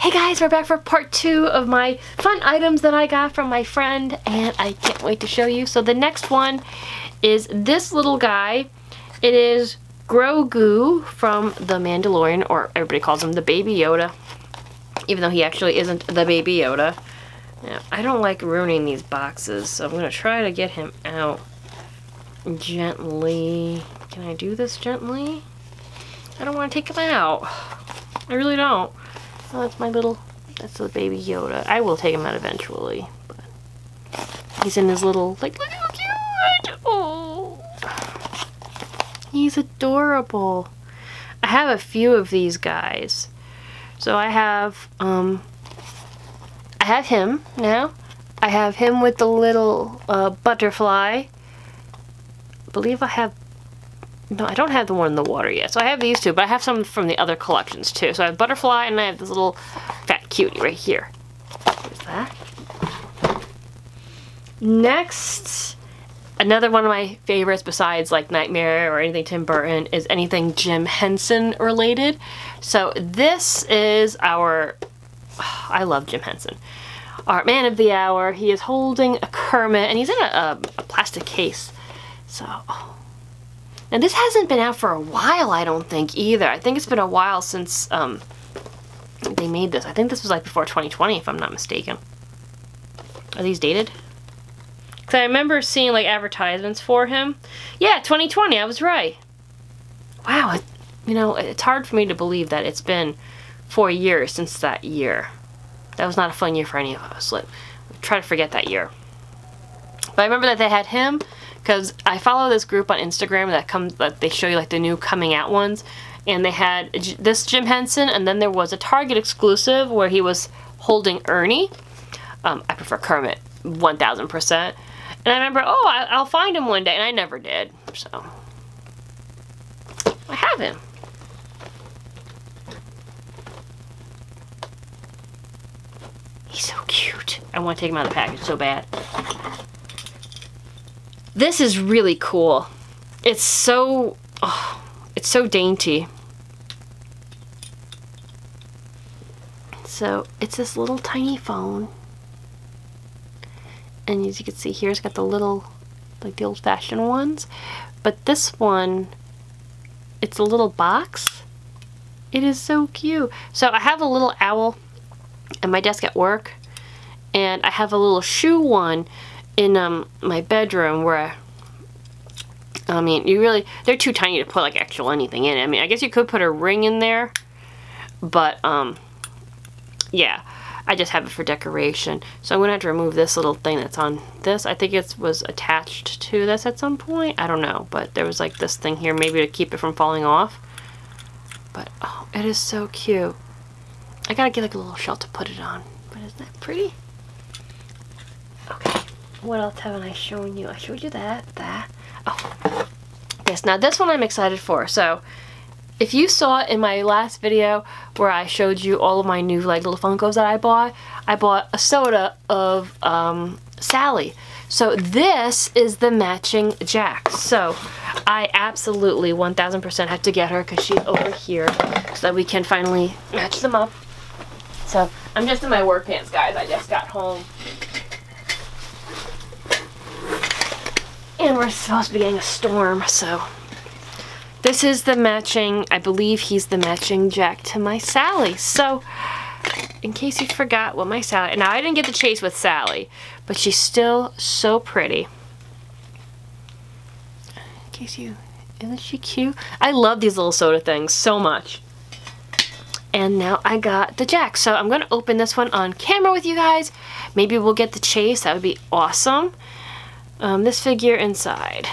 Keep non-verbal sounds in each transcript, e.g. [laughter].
Hey guys, we're back for part two of my fun items that I got from my friend and I can't wait to show you. So the next one is this little guy. It is Grogu from The Mandalorian, or everybody calls him the Baby Yoda, even though he actually isn't the Baby Yoda. Now, I don't like ruining these boxes, so I'm going to try to get him out gently. Can I do this gently? I don't want to take him out. I really don't. Oh, that's my little, that's the baby Yoda. I will take him out eventually. But he's in his little, like, look how cute! Oh. He's adorable. I have a few of these guys. So I have, um, I have him now. I have him with the little uh, butterfly. I believe I have no, I don't have the one in the water yet. So I have these two, but I have some from the other collections too. So I have Butterfly and I have this little fat cutie right here. There's that. Next, another one of my favorites besides like Nightmare or anything Tim Burton is anything Jim Henson related. So this is our, [sighs] I love Jim Henson. Our man of the hour. He is holding a Kermit and he's in a, a, a plastic case. So, oh, and this hasn't been out for a while, I don't think, either. I think it's been a while since um, they made this. I think this was like before 2020, if I'm not mistaken. Are these dated? Because I remember seeing like advertisements for him. Yeah, 2020, I was right. Wow, it, you know, it's hard for me to believe that it's been four years since that year. That was not a fun year for any of us. Let, try to forget that year. But I remember that they had him, because I follow this group on Instagram that comes that they show you like the new coming out ones and they had this Jim Henson and then there was a Target exclusive where he was holding Ernie. Um, I prefer Kermit 1000% and I remember oh I, will find him one day and I never did so. I have him. He's so cute. I want to take him out of the package so bad this is really cool. It's so, oh, it's so dainty. So it's this little tiny phone. And as you can see here, it's got the little, like the old fashioned ones. But this one, it's a little box. It is so cute. So I have a little owl at my desk at work. And I have a little shoe one in um, my bedroom where I, mean, you really, they're too tiny to put like actual anything in. I mean, I guess you could put a ring in there, but um, yeah, I just have it for decoration. So I'm to have to remove this little thing that's on this. I think it was attached to this at some point. I don't know, but there was like this thing here maybe to keep it from falling off. But, oh, it is so cute. I gotta get like a little shell to put it on. But isn't that pretty? Okay. What else haven't I shown you? I showed you that, that. Oh, yes, now this one I'm excited for. So, if you saw in my last video where I showed you all of my new like little Funkos that I bought, I bought a soda of um, Sally. So this is the matching Jack. So I absolutely 1000% have to get her because she's over here so that we can finally match them up. So I'm just in my work pants, guys. I just got home And we're supposed to be getting a storm, so... This is the matching, I believe he's the matching Jack to my Sally. So, in case you forgot what my Sally... Now, I didn't get the chase with Sally, but she's still so pretty. In case you... Isn't she cute? I love these little soda things so much. And now I got the Jack. So I'm going to open this one on camera with you guys. Maybe we'll get the chase. That would be awesome. Um, this figure inside.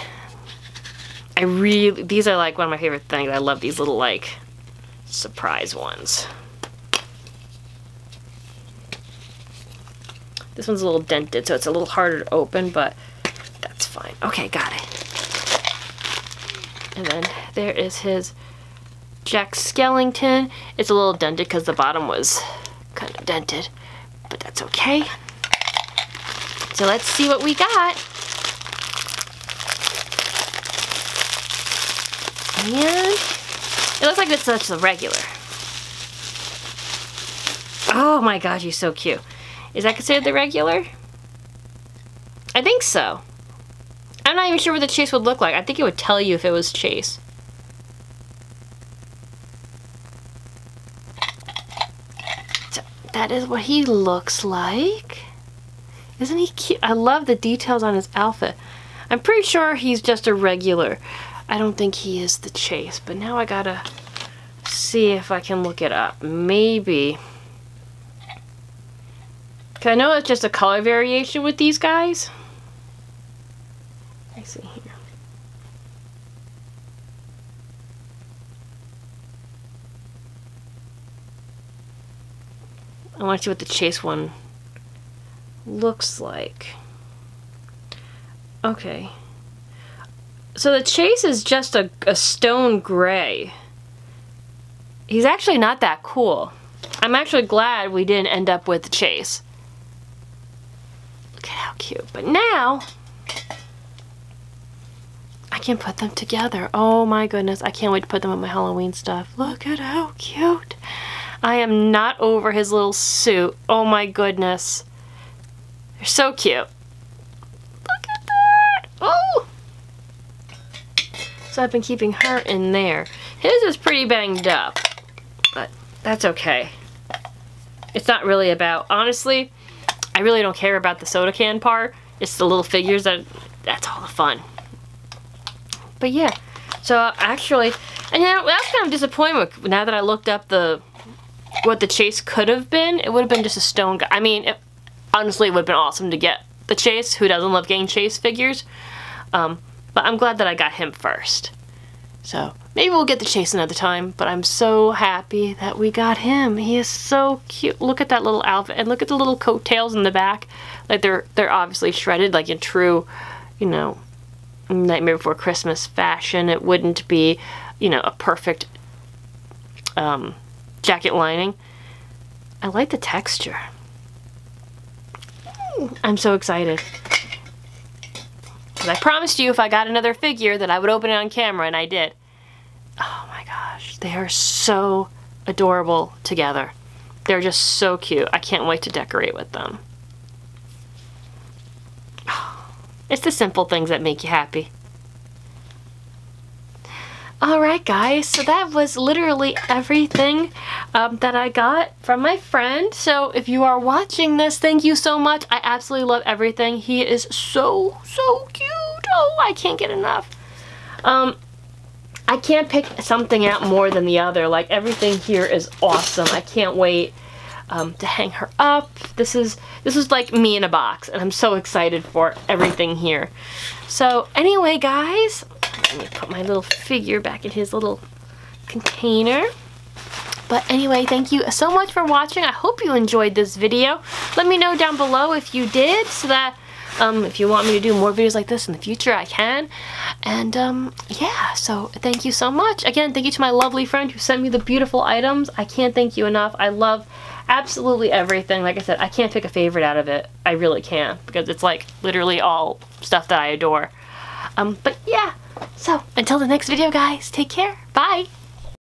I really, these are like one of my favorite things. I love these little like surprise ones. This one's a little dented, so it's a little harder to open, but that's fine. Okay, got it. And then there is his Jack Skellington. It's a little dented because the bottom was kind of dented, but that's okay. So let's see what we got. And it looks like it's just a regular. Oh my gosh, he's so cute. Is that considered the regular? I think so. I'm not even sure what the chase would look like. I think it would tell you if it was chase. So that is what he looks like. Isn't he cute? I love the details on his outfit. I'm pretty sure he's just a regular. I don't think he is the chase, but now I gotta see if I can look it up. Maybe. Cause I know it's just a color variation with these guys. I see here. I want to see what the chase one looks like. Okay. So the chase is just a, a stone gray. He's actually not that cool. I'm actually glad we didn't end up with the chase. Look at how cute. But now, I can put them together. Oh my goodness, I can't wait to put them on my Halloween stuff. Look at how cute. I am not over his little suit. Oh my goodness. They're so cute. Look at that. Oh! So I've been keeping her in there. His is pretty banged up, but that's okay. It's not really about, honestly, I really don't care about the soda can part. It's the little figures that, that's all the fun. But yeah, so actually, and you know, that's kind of disappointing now that I looked up the what the chase could have been, it would have been just a stone guy. I mean, it, honestly, it would have been awesome to get the chase. Who doesn't love getting chase figures? Um, but I'm glad that I got him first. So maybe we'll get the chase another time, but I'm so happy that we got him. He is so cute. Look at that little outfit and look at the little coattails in the back. Like they're they're obviously shredded like in true, you know, Nightmare Before Christmas fashion. It wouldn't be, you know, a perfect um, jacket lining. I like the texture. I'm so excited. Because I promised you if I got another figure that I would open it on camera, and I did. Oh my gosh, they are so adorable together. They're just so cute. I can't wait to decorate with them. [sighs] It's the simple things that make you happy. Alright guys, so that was literally everything um, that I got from my friend. So if you are watching this, thank you so much. I absolutely love everything. He is so, so cute. Oh, I can't get enough. Um, I can't pick something out more than the other. Like everything here is awesome. I can't wait um, to hang her up. This is this is like me in a box, and I'm so excited for everything here. So anyway, guys, let me put my little figure back in his little container. But anyway, thank you so much for watching. I hope you enjoyed this video. Let me know down below if you did so that um, if you want me to do more videos like this in the future, I can. And um, yeah, so thank you so much. Again, thank you to my lovely friend who sent me the beautiful items. I can't thank you enough. I love absolutely everything. Like I said, I can't pick a favorite out of it. I really can't because it's like literally all stuff that I adore. Um, but yeah, so until the next video, guys, take care. Bye.